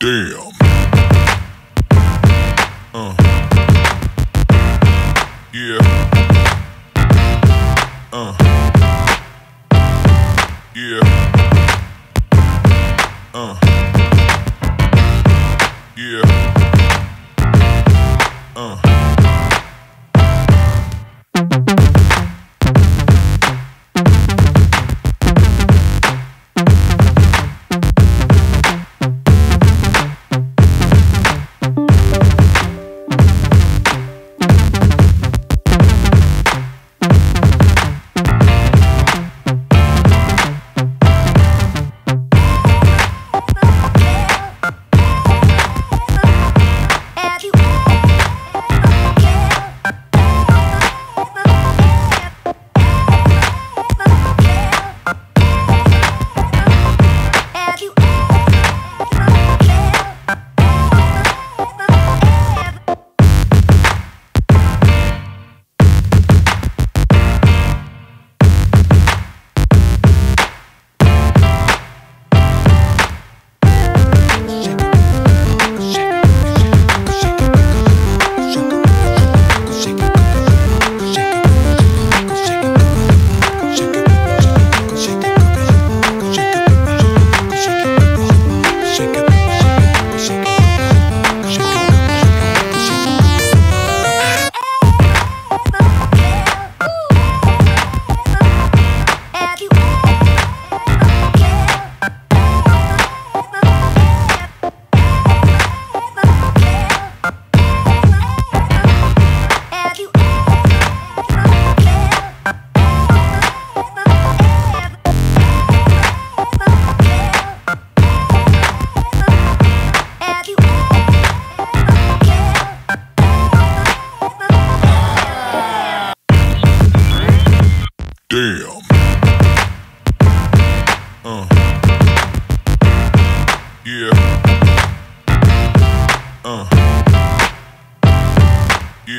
Damn. Uh. Yeah. Uh. Yeah. Uh. Yeah. Uh.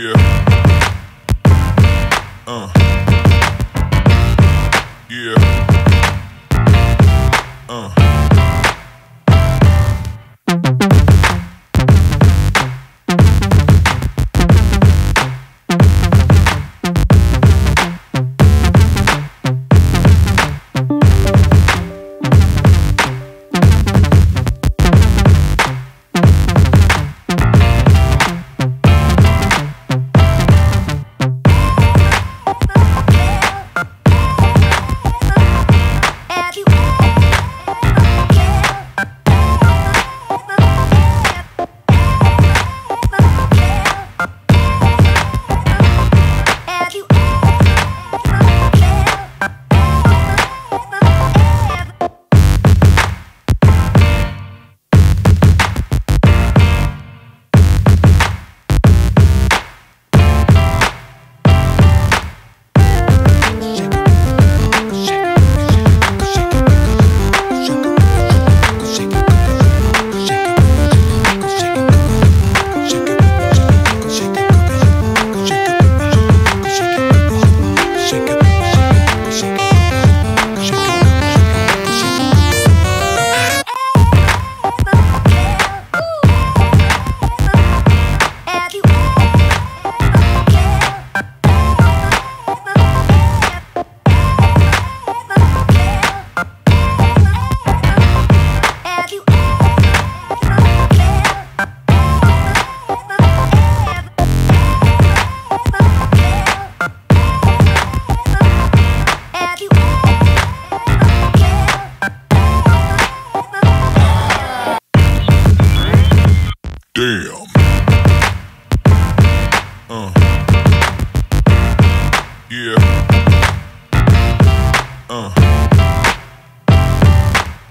Yeah. Uh. Yeah.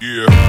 Yeah.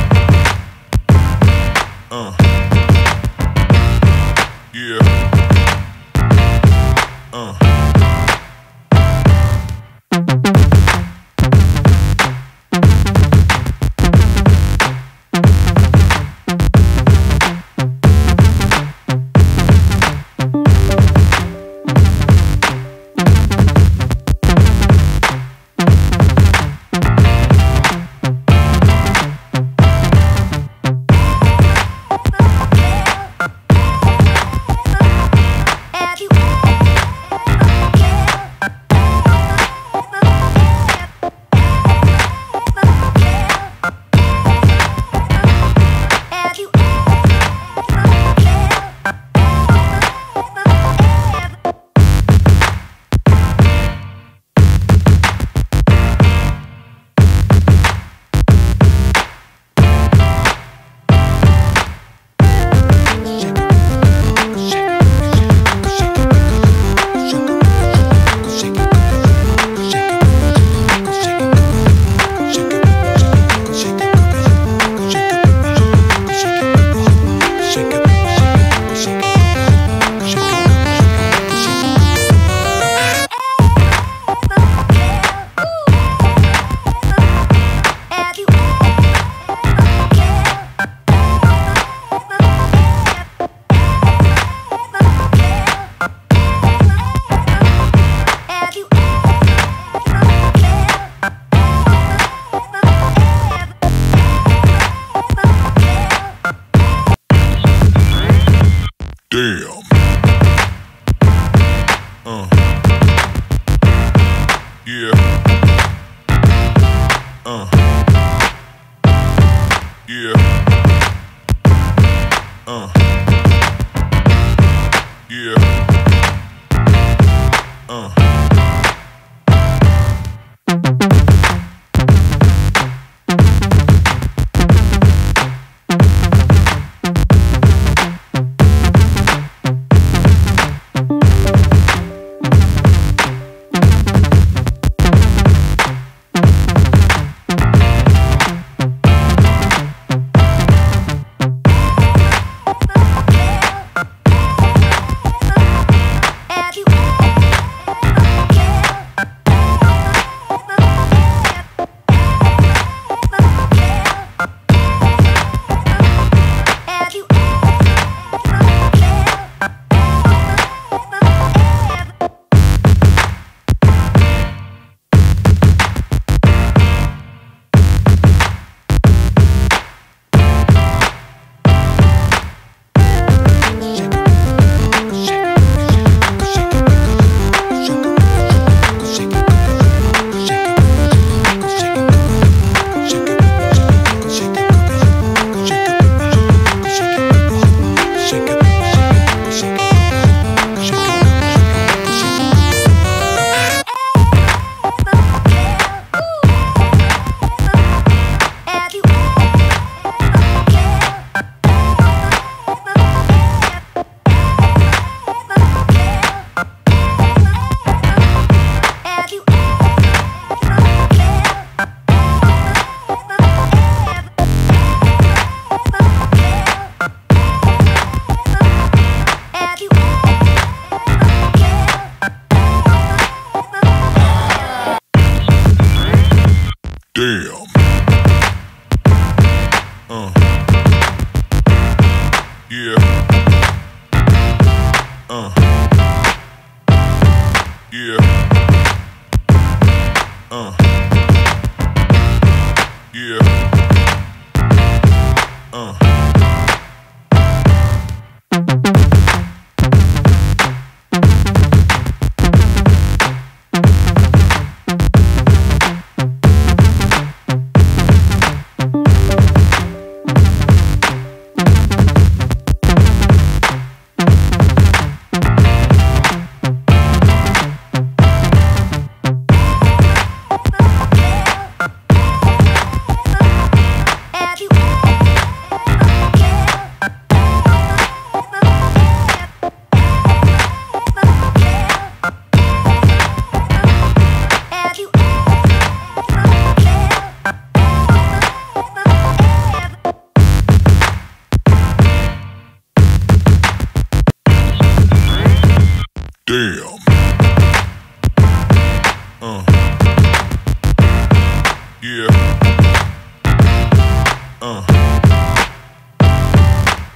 Yeah. Uh. Yeah. Damn.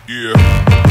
Yeah.